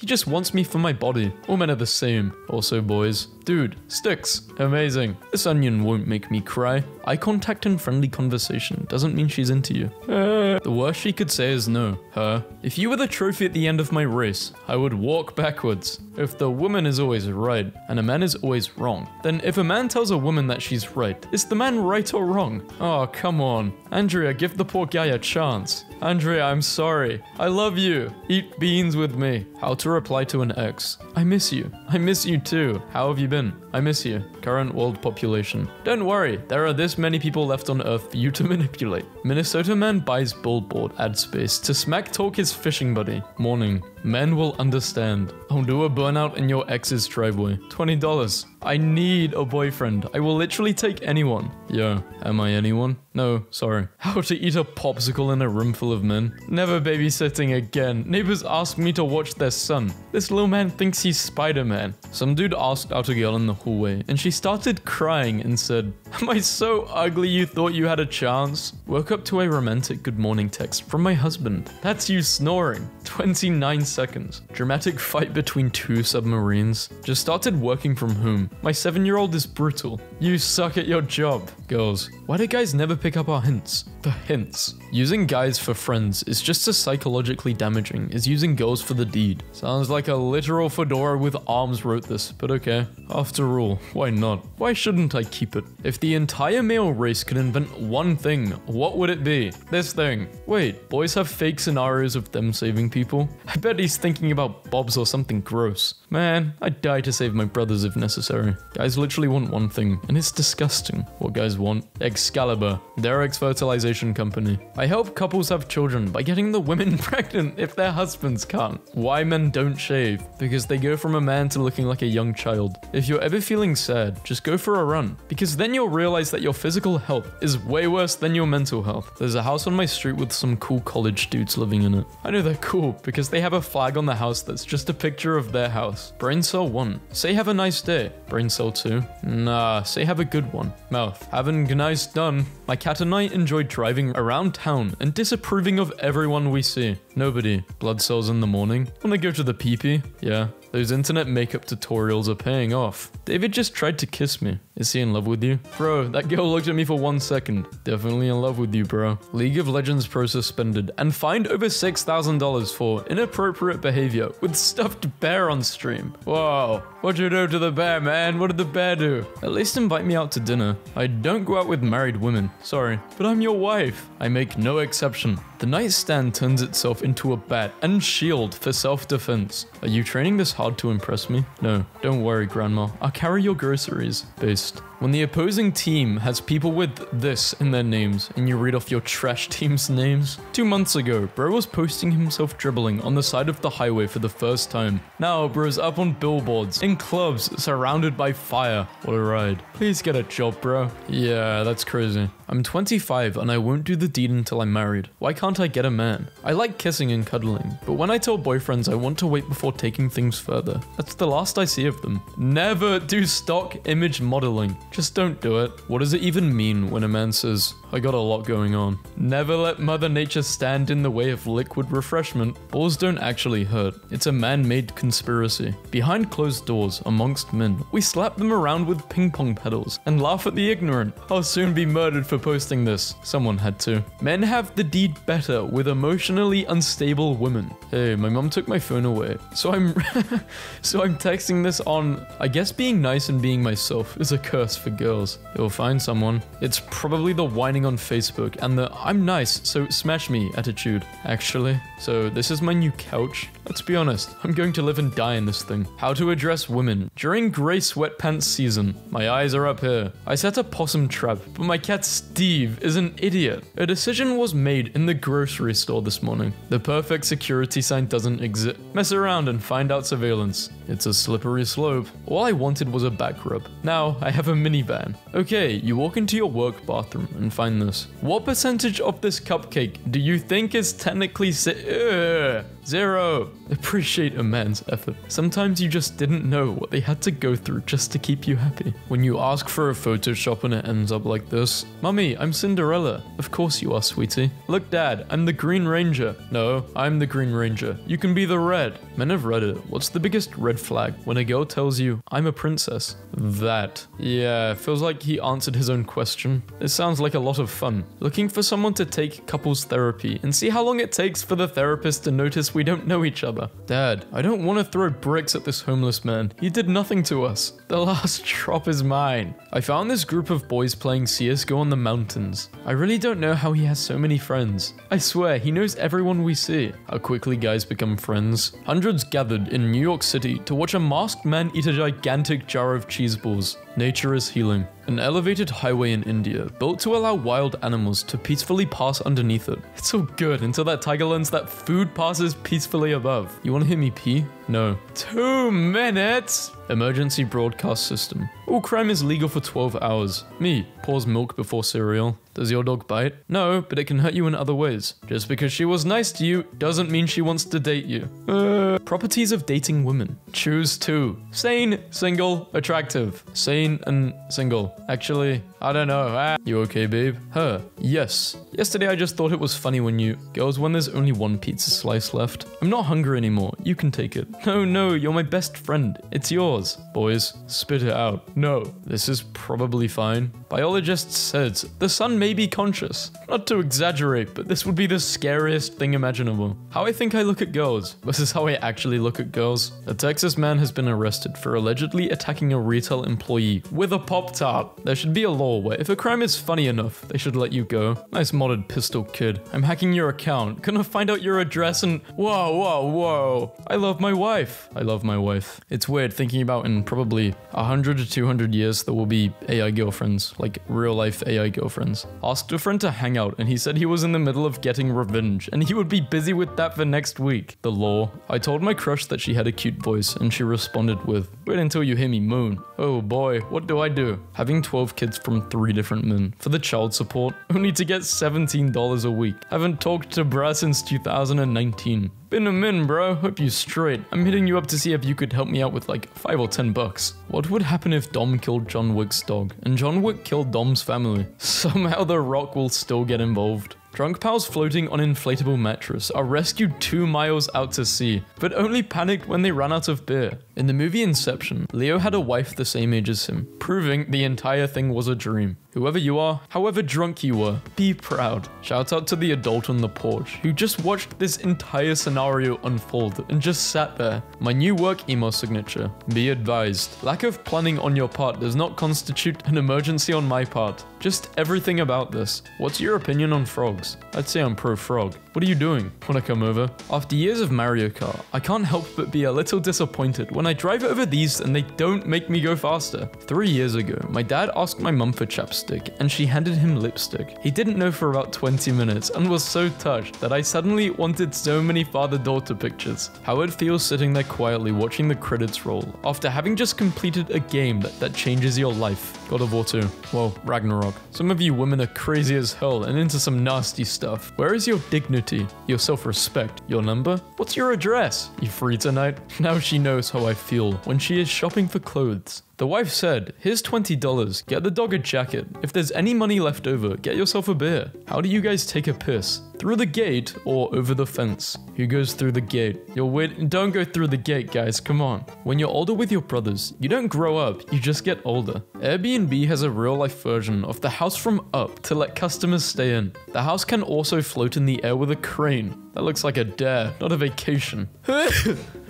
He just wants me for my body. All men are the same. Also, boys. Dude, sticks. Amazing. This onion won't make me cry. Eye contact and friendly conversation doesn't mean she's into you. Uh, the worst she could say is no. Her. If you were the trophy at the end of my race, I would walk backwards. If the woman is always right and a man is always wrong, then if a man tells a woman that she's right, is the man right or wrong? Oh, come on. Andrea, give the poor guy a chance. Andrea, I'm sorry. I love you. Eat beans with me. How to reply to an ex. I miss you. I miss you too. How have you been? 사실은 I miss you. Current world population. Don't worry, there are this many people left on Earth for you to manipulate. Minnesota man buys billboard ad space to smack talk his fishing buddy. Morning. Men will understand. I'll do a burnout in your ex's driveway. $20. I need a boyfriend. I will literally take anyone. Yo, am I anyone? No, sorry. How to eat a popsicle in a room full of men. Never babysitting again. Neighbors ask me to watch their son. This little man thinks he's Spider-Man. Some dude asked out a girl in the and she started crying and said, Am I so ugly you thought you had a chance? Woke up to a romantic good morning text from my husband. That's you snoring. 29 seconds. Dramatic fight between two submarines. Just started working from home. My seven year old is brutal. You suck at your job. Girls, why do guys never pick up our hints? The hints. Using guys for friends is just as psychologically damaging as using girls for the deed. Sounds like a literal fedora with arms wrote this, but okay. After all, why not? Why shouldn't I keep it? If the entire male race could invent one thing, what would it be? This thing. Wait, boys have fake scenarios of them saving people? I bet he's thinking about bobs or something gross. Man, I'd die to save my brothers if necessary. Guys literally want one thing, and it's disgusting. What guys want? Excalibur, their ex fertilization company. I help couples have children by getting the women pregnant if their husbands can't. Why men don't shave? Because they go from a man to looking like a young child. If you're ever feeling sad, just go for a run. Because then you'll realize that your physical health is way worse than your mental health. There's a house on my street with some cool college dudes living in it. I know they're cool because they have a flag on the house that's just a picture of their house. Brain cell 1. Say have a nice day. Brain cell 2. Nah, say have a good one. Mouth. Having a nice done. My cat and I enjoy driving around town and disapproving of everyone we see. Nobody. Blood cells in the morning. Wanna go to the pee-pee? Yeah. Those internet makeup tutorials are paying off. David just tried to kiss me. Is he in love with you? Bro, that girl looked at me for one second. Definitely in love with you, bro. League of Legends Pro suspended and fined over $6,000 for inappropriate behavior with stuffed bear on stream. Whoa. What'd you do to the bear, man? What did the bear do? At least invite me out to dinner. I don't go out with married women. Sorry. But I'm your wife. I make no exception. The nightstand turns itself into a bat and shield for self-defense. Are you training this hard to impress me? No, don't worry, Grandma. I'll carry your groceries. Based. When the opposing team has people with this in their names and you read off your trash team's names. Two months ago, bro was posting himself dribbling on the side of the highway for the first time. Now, bro's up on billboards, in clubs, surrounded by fire. What a ride. Please get a job, bro. Yeah, that's crazy. I'm 25 and I won't do the deed until I'm married. Why can't I get a man? I like kissing and cuddling, but when I tell boyfriends I want to wait before taking things further, that's the last I see of them. Never do stock image modeling. Just don't do it. What does it even mean when a man says, I got a lot going on? Never let Mother Nature stand in the way of liquid refreshment. Balls don't actually hurt. It's a man-made conspiracy. Behind closed doors, amongst men, we slap them around with ping pong pedals and laugh at the ignorant. I'll soon be murdered for posting this. Someone had to. Men have the deed better with emotionally unstable women. Hey, my mom took my phone away. So I'm so I'm texting this on I guess being nice and being myself is a curse for girls. You'll find someone. It's probably the whining on Facebook and the I'm nice, so smash me attitude. Actually, so this is my new couch. Let's be honest, I'm going to live and die in this thing. How to address women during gray sweatpants season. My eyes are up here. I set a possum trap, but my cat Steve is an idiot. A decision was made in the grocery store this morning. The perfect security sign doesn't exist. Mess around and find out surveillance. It's a slippery slope. All I wanted was a back rub. Now I have a minivan. Okay, you walk into your work bathroom and find this. What percentage of this cupcake do you think is technically si- Ugh. Zero. Appreciate a man's effort. Sometimes you just didn't know what they had to go through just to keep you happy. When you ask for a Photoshop and it ends up like this. Mummy, I'm Cinderella. Of course you are, sweetie. Look, Dad, I'm the Green Ranger. No, I'm the Green Ranger. You can be the red. Men have read it. What's the biggest red flag when a girl tells you, I'm a princess? That. Yeah, feels like he answered his own question. It sounds like a lot of fun. Looking for someone to take couples therapy and see how long it takes for the therapist to notice we don't know each other. Dad, I don't want to throw bricks at this homeless man. He did nothing to us. The last drop is mine. I found this group of boys playing CSGO on the mountains. I really don't know how he has so many friends. I swear, he knows everyone we see. How quickly guys become friends. Hundreds gathered in New York City to watch a masked man eat a gigantic jar of cheese balls. Nature is healing. An elevated highway in India, built to allow wild animals to peacefully pass underneath it. It's so good until that tiger learns that food passes peacefully above. You wanna hear me pee? No. Two minutes! Emergency broadcast system. All crime is legal for 12 hours. Me, pours milk before cereal. Does your dog bite? No, but it can hurt you in other ways. Just because she was nice to you doesn't mean she wants to date you. Uh, properties of dating women. Choose two. Sane, single, attractive. Sane and single. Actually, I don't know. Ah. You okay, babe? Her. Yes. Yesterday I just thought it was funny when you... Girls, when there's only one pizza slice left. I'm not hungry anymore. You can take it. No, no, you're my best friend. It's yours. Boys, spit it out. No, this is probably fine. Biologists said the sun may be conscious. Not to exaggerate, but this would be the scariest thing imaginable. How I think I look at girls versus how I actually look at girls. A Texas man has been arrested for allegedly attacking a retail employee with a Pop Tart. There should be a law where if a crime is funny enough, they should let you go. Nice modded pistol kid. I'm hacking your account. Gonna find out your address and whoa, whoa, whoa. I love my wife. I love my wife. It's weird thinking about in probably 100 to 200 years there will be AI girlfriends, like real life AI girlfriends. Asked a friend to hang out and he said he was in the middle of getting revenge and he would be busy with that for next week. The law. I told my crush that she had a cute voice and she responded with, wait until you hear me moan. Oh boy, what do I do? Having 12 kids from three different men. For the child support, only to get $17 a week. Haven't talked to bra since 2019. Been a min, bro. Hope you straight. I'm hitting you up to see if you could help me out with like 5 or 10 bucks. What would happen if Dom killed John Wick's dog and John Wick killed Dom's family? Somehow The Rock will still get involved. Drunk pals floating on inflatable mattress are rescued two miles out to sea, but only panicked when they ran out of beer. In the movie Inception, Leo had a wife the same age as him, proving the entire thing was a dream. Whoever you are, however drunk you were, be proud. Shout out to the adult on the porch who just watched this entire scenario unfold and just sat there. My new work email signature. Be advised, lack of planning on your part does not constitute an emergency on my part. Just everything about this. What's your opinion on frogs? I'd say I'm pro frog. What are you doing? Wanna come over? After years of Mario Kart, I can't help but be a little disappointed when I drive over these and they don't make me go faster. Three years ago, my dad asked my mum for chapstick and she handed him lipstick. He didn't know for about 20 minutes and was so touched that I suddenly wanted so many father-daughter pictures. How it feels sitting there quietly watching the credits roll after having just completed a game that, that changes your life. God of War 2. Well, Ragnarok. Some of you women are crazy as hell and into some nasty stuff. Where is your dignity? your self-respect, your number? What's your address? You free tonight? Now she knows how I feel when she is shopping for clothes. The wife said, here's $20, get the dog a jacket. If there's any money left over, get yourself a beer. How do you guys take a piss? Through the gate or over the fence? Who goes through the gate? You're weird. Don't go through the gate, guys. Come on. When you're older with your brothers, you don't grow up, you just get older. Airbnb has a real life version of the house from up to let customers stay in. The house can also float in the air with a crane. That looks like a dare, not a vacation.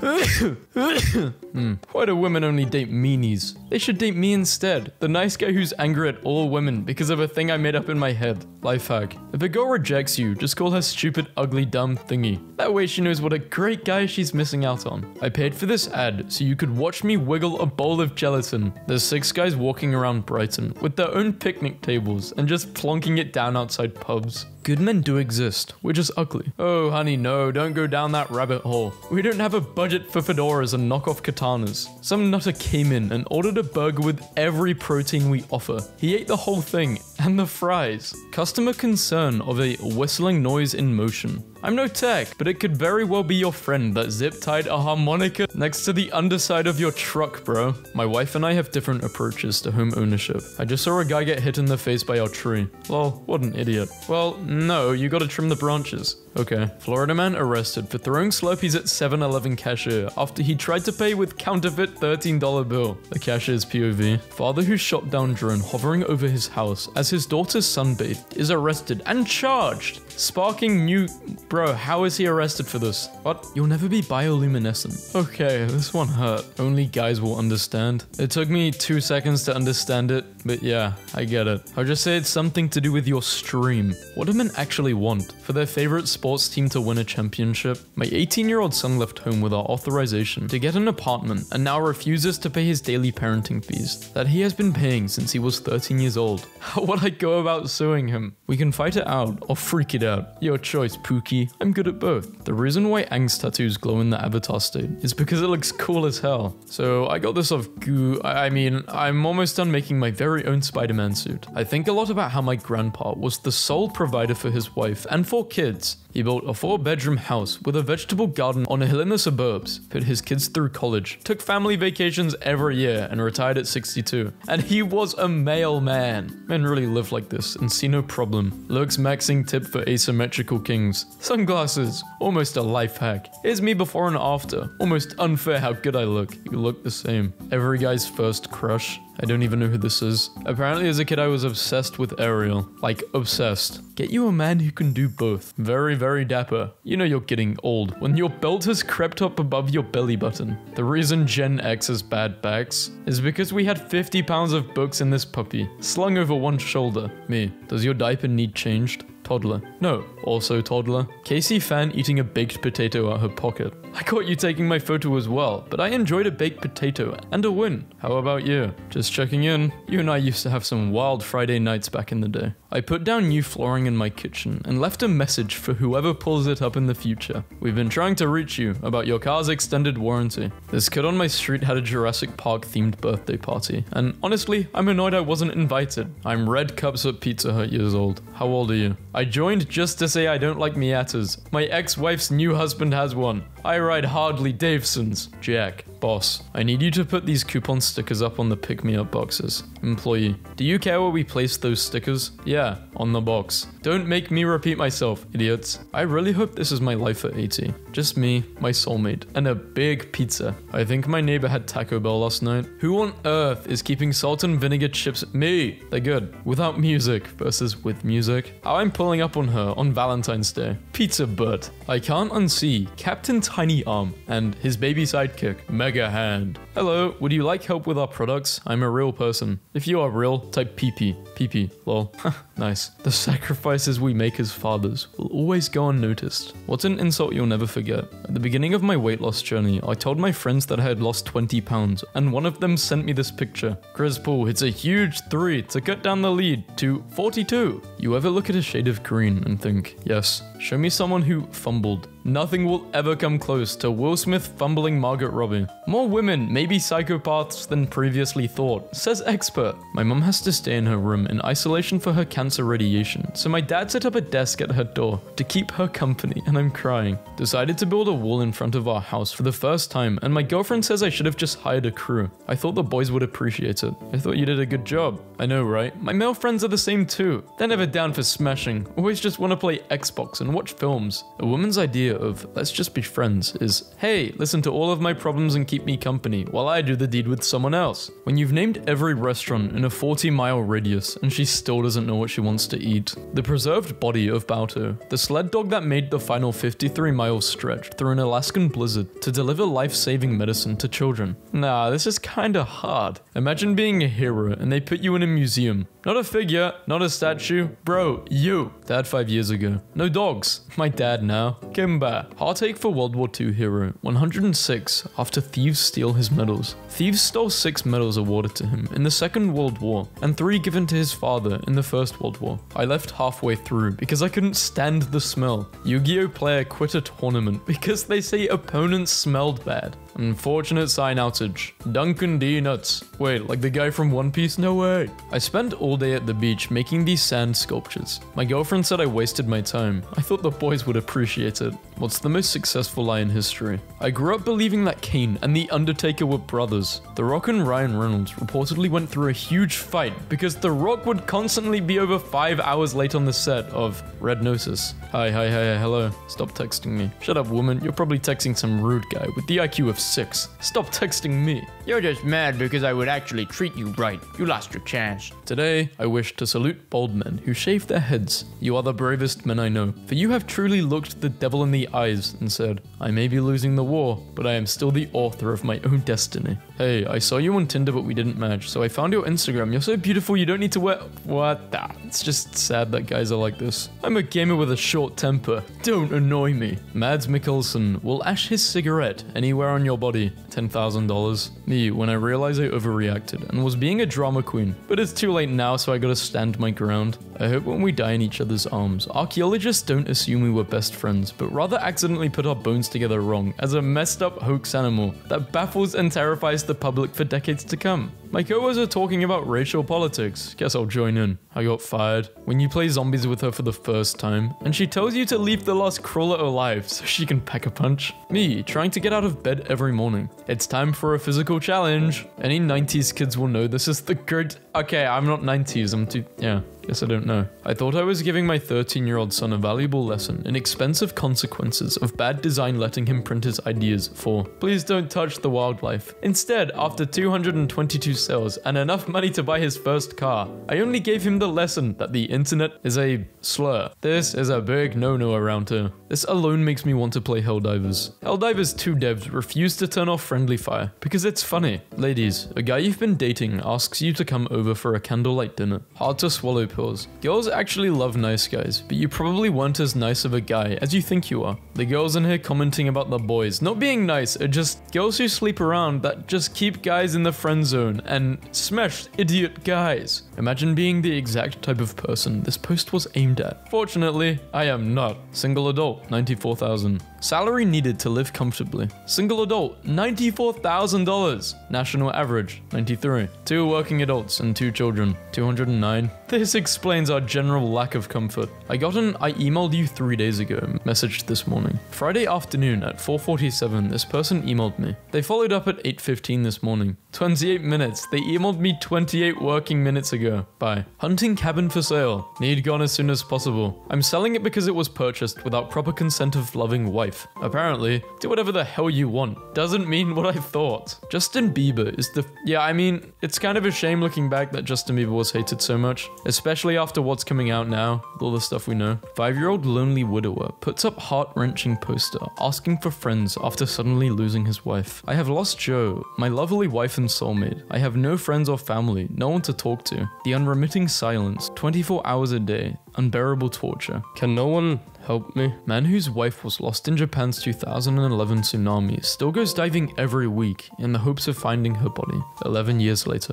hmm. Why do women only date meanies? They should date me instead, the nice guy who's angry at all women because of a thing I made up in my head. Life hack. If a girl rejects you, just call her stupid, ugly, dumb thingy. That way she knows what a great guy she's missing out on. I paid for this ad so you could watch me wiggle a bowl of gelatin. There's six guys walking around Brighton with their own picnic tables and just plonking it down outside pubs. Good men do exist, we're just ugly. Oh honey, no, don't go down that rabbit hole. We don't have a budget for fedoras and knockoff katanas. Some nutter came in and ordered a burger with every protein we offer. He ate the whole thing And the fries. Customer concern of a whistling noise in motion. I'm no tech, but it could very well be your friend that zip tied a harmonica next to the underside of your truck, bro. My wife and I have different approaches to home ownership. I just saw a guy get hit in the face by our tree. Lol, what an idiot. Well, no, you gotta trim the branches. Okay. Florida man arrested for throwing Slurpees at 7-Eleven cashier after he tried to pay with counterfeit $13 bill. The cashier's POV. Father who shot down drone hovering over his house as his daughter's sunbathed is arrested and charged. Sparking new... Bro, how is he arrested for this? What? You'll never be bioluminescent. Okay, this one hurt. Only guys will understand. It took me two seconds to understand it, but yeah, I get it. I'll just say it's something to do with your stream. What do men actually want? For their favorite sports team to win a championship? My 18-year-old son left home without authorization to get an apartment and now refuses to pay his daily parenting fees that he has been paying since he was 13 years old. How would I go about suing him? We can fight it out or freak it out. Your choice, Pookie. I'm good at both. The reason why Aang's tattoos glow in the avatar state is because it looks cool as hell. So I got this off Goo. I mean, I'm almost done making my very own Spider-Man suit. I think a lot about how my grandpa was the sole provider for his wife and four kids. He built a four bedroom house with a vegetable garden on a hill in the suburbs, put his kids through college, took family vacations every year, and retired at 62. And he was a mailman. Men really live like this and see no problem. Looks maxing tip for asymmetrical kings. Sunglasses, almost a life hack. Here's me before and after. Almost unfair how good I look. You look the same. Every guy's first crush. I don't even know who this is. Apparently as a kid I was obsessed with Ariel. Like, obsessed. Get you a man who can do both. Very, very dapper. You know you're getting old when your belt has crept up above your belly button. The reason Gen X has bad backs is because we had 50 pounds of books in this puppy, slung over one shoulder. Me. Does your diaper need changed? Toddler. No, also toddler. Casey fan eating a baked potato out her pocket. I caught you taking my photo as well, but I enjoyed a baked potato and a win. How about you? Just checking in. You and I used to have some wild Friday nights back in the day. I put down new flooring in my kitchen and left a message for whoever pulls it up in the future. We've been trying to reach you about your car's extended warranty. This kid on my street had a Jurassic Park themed birthday party, and honestly, I'm annoyed I wasn't invited. I'm red cups at Pizza Hut years old. How old are you? I joined just to say I don't like Miatas. My ex-wife's new husband has one. I ride Harley Davidsons. Jack. Boss, I need you to put these coupon stickers up on the pick me up boxes. Employee, do you care where we place those stickers? Yeah, on the box. Don't make me repeat myself, idiots. I really hope this is my life at 80. Just me, my soulmate, and a big pizza. I think my neighbor had Taco Bell last night. Who on earth is keeping salt and vinegar chips? Me! They're good. Without music versus with music. How I'm pulling up on her on Valentine's Day. Pizza butt. I can't unsee Captain Tiny Arm and his baby sidekick, Mega Hand. Hello, would you like help with our products? I'm a real person. If you are real, type PP. PP. Lol. nice. The sacrifices we make as fathers will always go unnoticed. What's an insult you'll never forget? At the beginning of my weight loss journey, I told my friends that I had lost 20 pounds, and one of them sent me this picture. Chris Paul hits a huge three to cut down the lead to 42. You ever look at a shade of green and think, yes, show me someone who fumbled Nothing will ever come close to Will Smith fumbling Margot Robbie. More women may be psychopaths than previously thought, says expert. My mum has to stay in her room in isolation for her cancer radiation, so my dad set up a desk at her door to keep her company, and I'm crying. Decided to build a wall in front of our house for the first time, and my girlfriend says I should have just hired a crew. I thought the boys would appreciate it. I thought you did a good job. I know, right? My male friends are the same too. They're never down for smashing, always just want to play Xbox and watch films. A woman's idea of let's just be friends is hey, listen to all of my problems and keep me company while I do the deed with someone else. When you've named every restaurant in a 40 mile radius and she still doesn't know what she wants to eat. The preserved body of Balto, the sled dog that made the final 53 mile stretch through an Alaskan blizzard to deliver life saving medicine to children. Nah, this is kinda hard. Imagine being a hero and they put you in a museum. Not a figure, not a statue. Bro, you. Dad five years ago. No dogs. My dad now. Kimba. Heartache for World War II hero. 106 after thieves steal his medals. Thieves stole six medals awarded to him in the Second World War and three given to his father in the First World War. I left halfway through because I couldn't stand the smell. Yu-Gi-Oh player quit a tournament because they say opponents smelled bad. Unfortunate sign outage. Dunkin D nuts. Wait, like the guy from One Piece? No way. I spent all day at the beach making these sand sculptures. My girlfriend said I wasted my time. I thought the boys would appreciate it. What's the most successful lie in history? I grew up believing that Kane and The Undertaker were brothers. The Rock and Ryan Reynolds reportedly went through a huge fight because The Rock would constantly be over five hours late on the set of Red. Hi, hi, hi, hi, hello. Stop texting me. Shut up, woman. You're probably texting some rude guy with the IQ of six. Stop texting me. You're just mad because I would actually treat you right. You lost your chance. Today, I wish to salute bold men who shave their heads. You are the bravest men I know, for you have truly looked the devil in the eyes and said, I may be losing the war, but I am still the author of my own destiny. Hey, I saw you on Tinder, but we didn't match, so I found your Instagram. You're so beautiful, you don't need to wear. What the? It's just sad that guys are like this. I'm a gamer with a short temper. Don't annoy me. Mads Mikkelsen will ash his cigarette anywhere on your body. $10,000. Me, when I realized I overreacted and was being a drama queen. But it's too late now, so I gotta stand my ground. I hope when we die in each other's arms, archaeologists don't assume we were best friends, but rather accidentally put our bones together wrong as a messed up hoax animal that baffles and terrifies the public for decades to come. My co are talking about racial politics. Guess I'll join in. I got fired. When you play zombies with her for the first time, and she tells you to leave the last crawler alive so she can pack a punch. Me, trying to get out of bed every morning. It's time for a physical challenge. Any 90s kids will know this is the good. Okay, I'm not 90s, I'm too. Yeah. Guess I don't know. I thought I was giving my 13 year old son a valuable lesson in expensive consequences of bad design letting him print his ideas for please don't touch the wildlife. Instead, after 222 sales and enough money to buy his first car, I only gave him the lesson that the internet is a slur. This is a big no no around here. This alone makes me want to play Helldivers. Helldivers 2 devs refuse to turn off friendly fire because it's funny. Ladies, a guy you've been dating asks you to come over for a candlelight dinner. Hard to swallow Girls actually love nice guys, but you probably weren't as nice of a guy as you think you are. The girls in here commenting about the boys not being nice are just girls who sleep around that just keep guys in the friend zone and smash idiot guys. Imagine being the exact type of person this post was aimed at. Fortunately, I am not. Single adult, 94,000. Salary needed to live comfortably. Single adult, $94,000. National average, 93. Two working adults and two children, 209. This explains our general lack of comfort. I got an I emailed you three days ago message this morning. Friday afternoon at 4.47, this person emailed me. They followed up at 8.15 this morning. 28 minutes. They emailed me 28 working minutes ago. Bye. Hunting cabin for sale. Need gone as soon as possible. I'm selling it because it was purchased without proper consent of loving wife. Apparently, do whatever the hell you want. Doesn't mean what I thought. Justin Bieber is the... Yeah, I mean, it's kind of a shame looking back that Justin Bieber was hated so much. Especially after what's coming out now, all the stuff we know. Five-year-old lonely widower puts up heart-wrenching poster asking for friends after suddenly losing his wife. I have lost Joe, my lovely wife and soulmate. I have no friends or family, no one to talk to. The unremitting silence, 24 hours a day, unbearable torture. Can no one help me? Man whose wife was lost in Japan's 2011 tsunami still goes diving every week in the hopes of finding her body 11 years later.